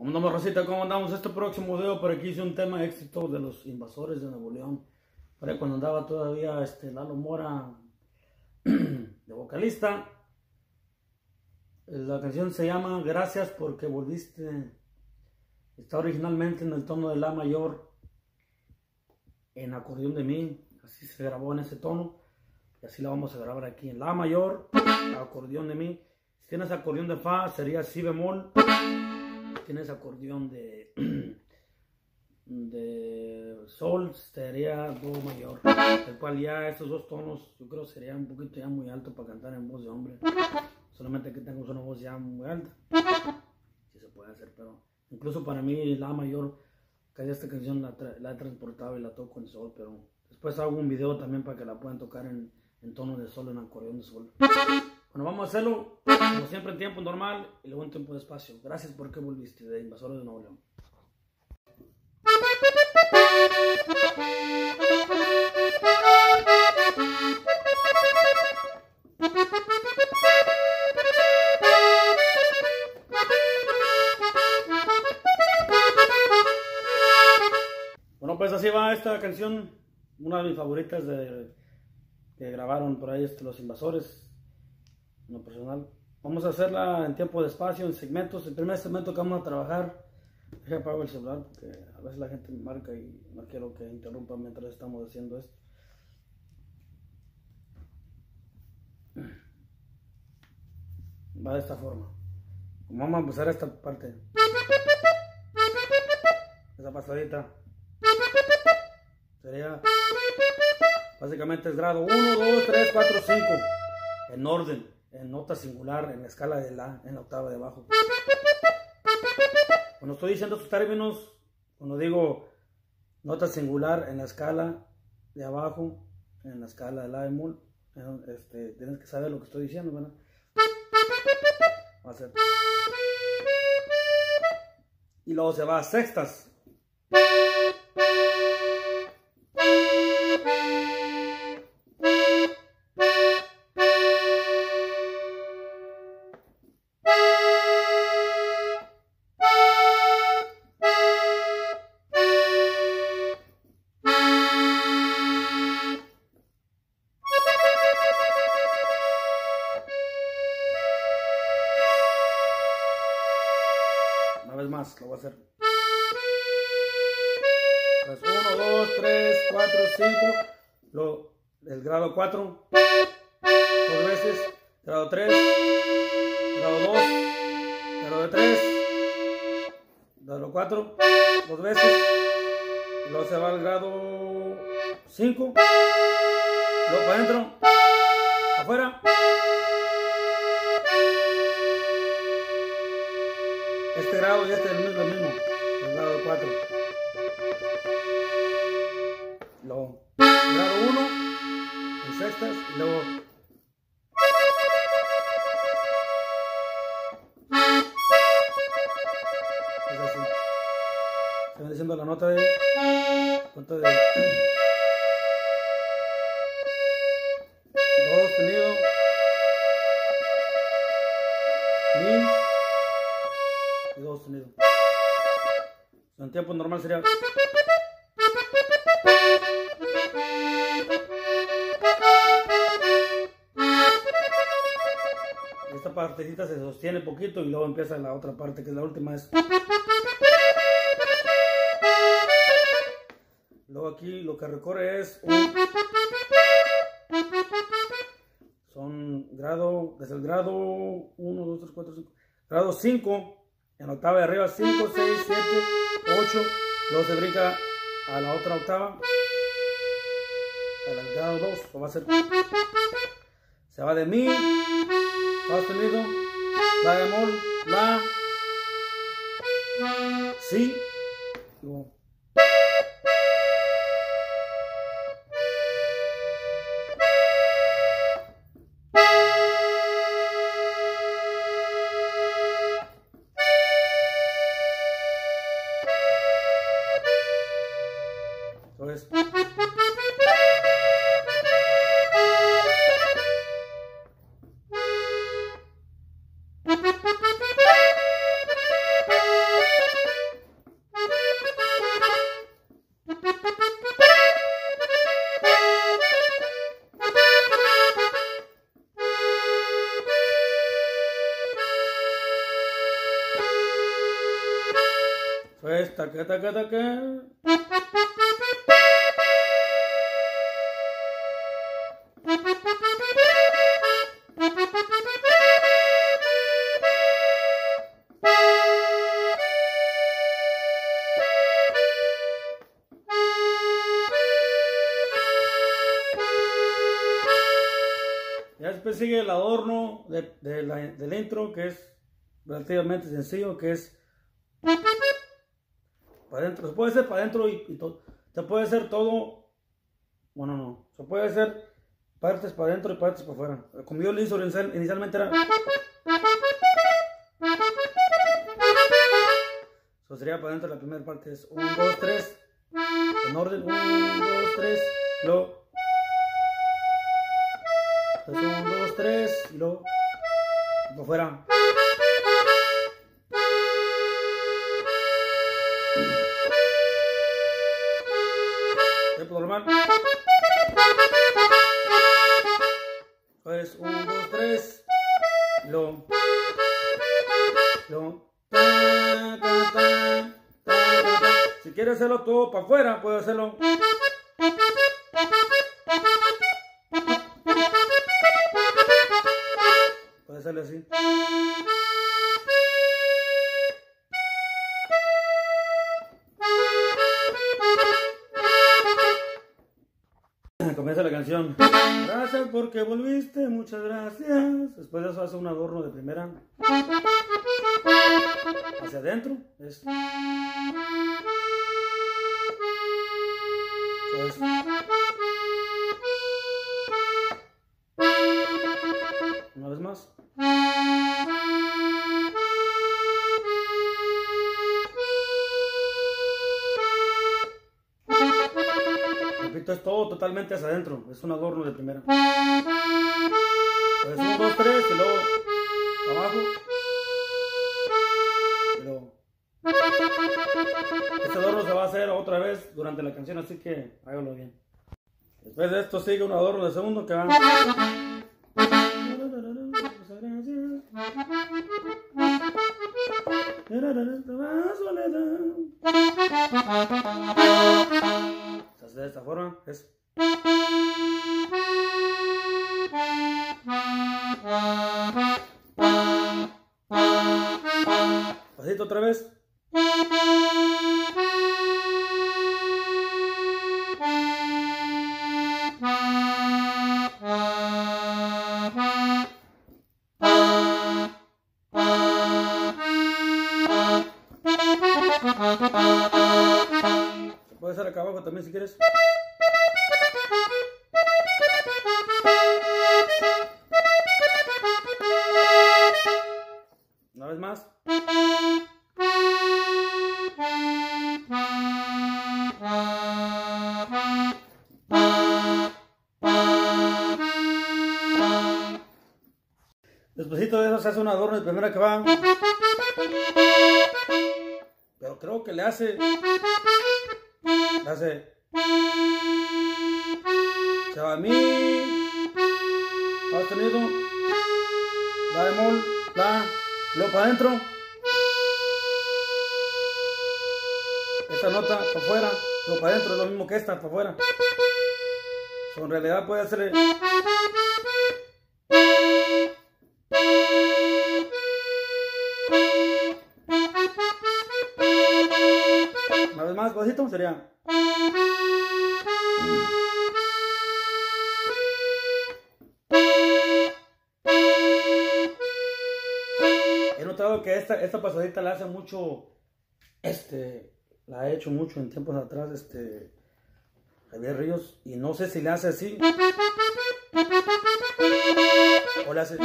¿Cómo andamos, Rosita? ¿Cómo andamos? Este próximo video por aquí hice un tema éxito de los invasores de Nuevo León. Para cuando andaba todavía este, Lalo Mora de vocalista. La canción se llama Gracias porque volviste. Está originalmente en el tono de La mayor en acordeón de mi. Así se grabó en ese tono. Y así la vamos a grabar aquí en La mayor, acordeón de mi. Si tienes acordeón de Fa, sería Si bemol tienes acordeón de, de sol, sería do mayor, el cual ya estos dos tonos yo creo sería un poquito ya muy alto para cantar en voz de hombre, solamente que tengo una voz ya muy alta, si se puede hacer, pero incluso para mí la mayor, casi esta canción la, la he transportado y la toco en sol, pero después hago un video también para que la puedan tocar en, en tono de sol, en acordeón de sol. Bueno, vamos a hacerlo como siempre en tiempo normal y luego en tiempo de espacio. Gracias por que volviste de Invasores de Nuevo León. Bueno, pues así va esta canción, una de mis favoritas de, que grabaron por ahí este, los invasores en personal. Vamos a hacerla en tiempo de espacio, en segmentos. El primer segmento que vamos a trabajar, deja apago el celular porque a veces la gente me marca y no quiero que interrumpa mientras estamos haciendo esto. Va de esta forma. Vamos a empezar esta parte. Esa pasadita. Sería básicamente es grado 1, 2, 3, 4, 5 en orden en nota singular en la escala de la, en la octava de abajo. Cuando estoy diciendo estos términos, cuando digo nota singular en la escala de abajo, en la escala de la bemol, este, tienes que saber lo que estoy diciendo, ¿verdad? Va a ser. Y luego se va a sextas. Hacer. 1, 2, 3, 4, 5. Lo, el grado 4. Dos veces. Grado 3. Grado 2. Grado 3. Grado 4. Dos veces. Luego se va al grado 5. Luego para adentro. Afuera. Este grado y este es lo mismo, el grado 4. Luego, grado 1, en sextas, y luego... Es así. Se va diciendo la nota de... Nota de... En tiempo normal sería. Esta partecita se sostiene poquito y luego empieza la otra parte que es la última es. Luego aquí lo que recorre es un son grado, desde el grado 1, 2, 3, 4, 5, grado 5 en octava de arriba 5, 6, 7, 8, luego se brinca a la otra octava, al grado 2, o va a ser, se va de mi, fa sostenido, la bemol, la, si, taca, taca, taca. Ya después sigue el adorno de, de del intro, que es relativamente sencillo, que es para adentro. Se puede hacer para adentro y, y todo. Se puede hacer todo. Bueno, no. Se puede hacer partes para adentro y partes para afuera. Como yo lo hice inicial- inicialmente era. Eso sería para adentro la primera parte. Es 1, 2, 3. En orden. 1, 2, 3. Luego. 1, 2, 3. Y luego. Para afuera. Pues 1, 2, 3. Lo. Ta, ta, ta. Si quieres hacerlo todo para afuera, puedes hacerlo. Gracias porque volviste, muchas gracias. Después de eso hace un adorno de primera. Hacia adentro. Es. Eso es. Una vez más. Todo totalmente hacia adentro. Es un adorno de primera. Pues un, dos, tres y luego abajo. Y luego. Este adorno se va a hacer otra vez durante la canción, así que hágalo bien. Después de esto sigue un adorno de segundo que va. De esta forma. Es. Pasito otra vez. Una vez más. Despuésito de eso se hace un adorno de primera que va. Pero creo que le hace. Le hace. Se va mi. Fa sostenido. La bemol. La. Luego para adentro. Esta nota para afuera. Luego para adentro es lo mismo que esta para afuera. So, en realidad puede hacerle. Una vez más, bajito sería. Que esta, esta pasadita la hace mucho, este, la ha hecho mucho en tiempos atrás, este, Javier Ríos, y no sé si le hace así, o le hace,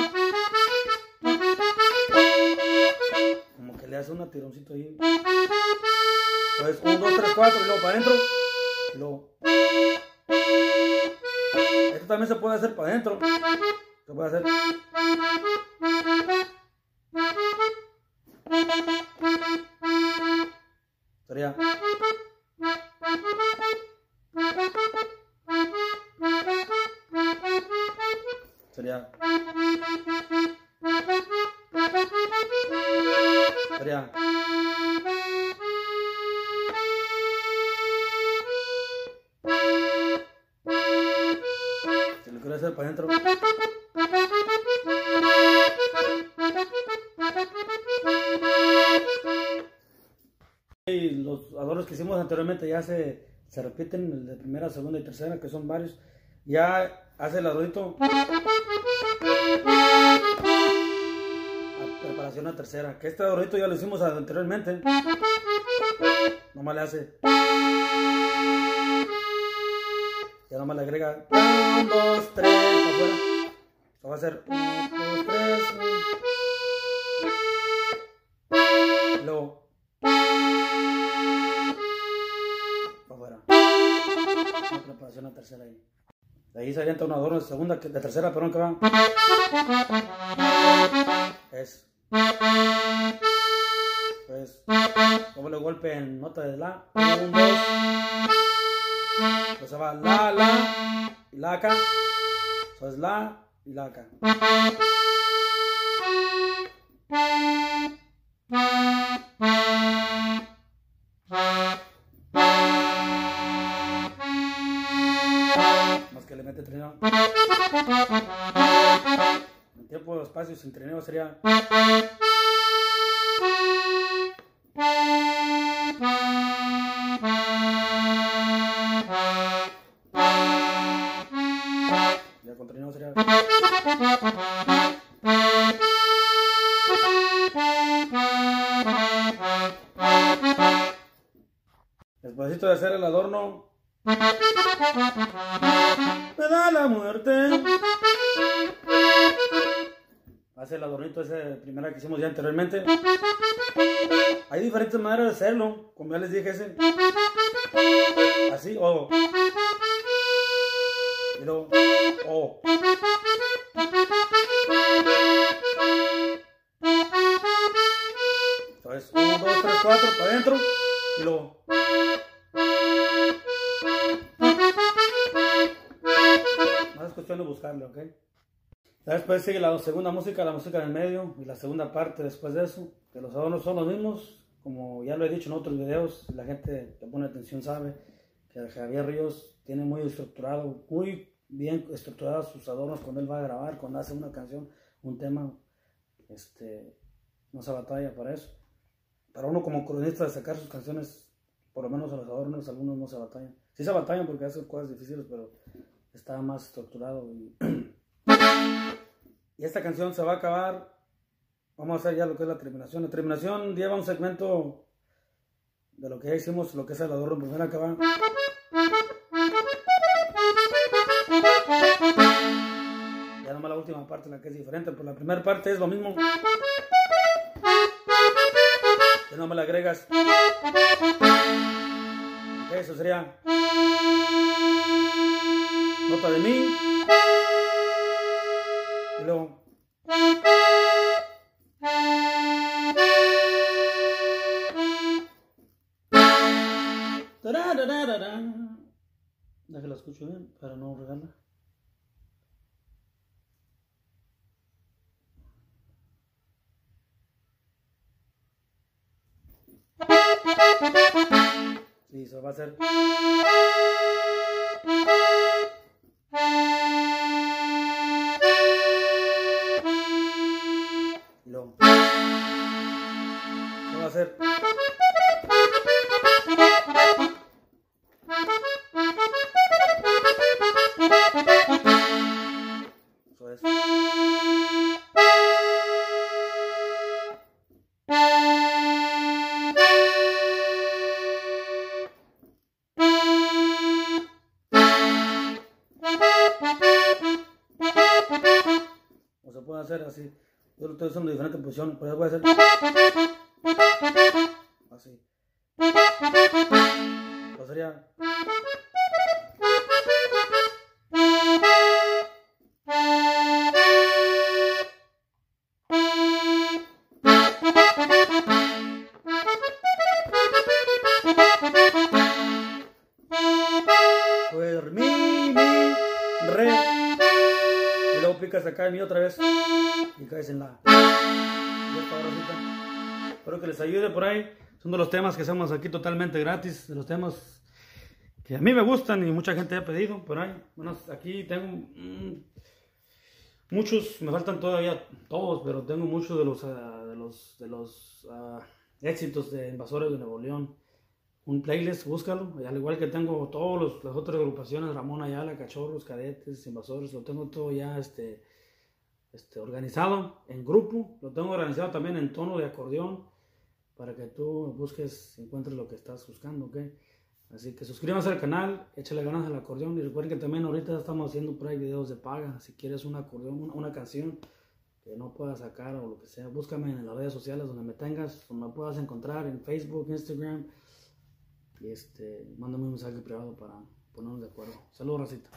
como que le hace un tironcito ahí. Pues, un, dos, tres, cuatro, y luego para adentro, y luego. Esto también se puede hacer para adentro, se puede hacer. Teriak. Teriak. Teriak. Saya. Los que hicimos anteriormente ya se, se repiten, el de primera, segunda y tercera, que son varios. Ya hace el adornito. A preparación a tercera. Que este adornito ya lo hicimos anteriormente. Nomás le hace. Ya nomás le agrega 1, 2, 3, afuera. Va a ser 1, 2, 3. Luego. La preparación a tercera ahí. De ahí se un adorno de segunda, de tercera, perdón, que va. Es. Pues. Doble golpe en nota de la. Un, dos. Pues se va la, la, y la acá. Eso es la y la acá. Que le mete trineo. En tiempo de espacio sin trineo sería. Ya con trineo sería. Después de hacer el adorno, me da la muerte. Hace el adornito ese primera que hicimos ya anteriormente. Hay diferentes maneras de hacerlo, como ya les dije ese. Así o. Y luego, o. Entonces, 1, 2, 3, 4, para adentro. Y luego. Más es cuestión de buscarlo, ¿ok? Después sigue la segunda música, la música en el medio y la segunda parte después de eso. Que los adornos son los mismos, como ya lo he dicho en otros videos, la gente que pone atención sabe que Javier Ríos tiene muy estructurado, muy bien estructurados sus adornos cuando él va a grabar, cuando hace una canción, un tema, este, no se batalla para eso. Para uno como cronista de sacar sus canciones, por lo menos a los adornos, algunos no se batallan. Sí se batallan porque hacen cosas difíciles, pero está más estructurado. Y, esta canción se va a acabar. Vamos a hacer ya lo que es la terminación. La terminación lleva un segmento de lo que ya hicimos, lo que es el adorno primero que va. Ya nomás la última parte la que es diferente, pero la primera parte es lo mismo. Ya no me le agregas. Eso sería nota de mi. Y luego. Déjala escucho bien para no regarla. Sí, eso va a ser. Puede hacer así. Yo lo estoy haciendo en diferentes posiciones, pero a hacer. Picas acá en mi otra vez. Y caes en la. Espero que les ayude por ahí. Son de los temas que hacemos aquí totalmente gratis. De los temas que a mí me gustan y mucha gente ha pedido, pero hay, bueno, aquí tengo mm, muchos, me faltan todavía todos, pero tengo muchos de los, ah, de los, de los ah, éxitos de Invasores de Nuevo León. Un playlist, búscalo, al igual que tengo todas las otras agrupaciones, Ramón Ayala, Cachorros, Cadetes, Invasores, lo tengo todo ya este, este, organizado en grupo, lo tengo organizado también en tono de acordeón, para que tú busques, encuentres lo que estás buscando, ¿ok? Así que suscríbanse al canal, échale ganas al acordeón y recuerden que también ahorita estamos haciendo por ahí videos de paga. Si quieres un acordeón, una, canción que no puedas sacar o lo que sea, búscame en las redes sociales donde me tengas, donde me puedas encontrar en Facebook, Instagram. Y este, mándame un mensaje privado para ponernos de acuerdo. Saludos, Racita.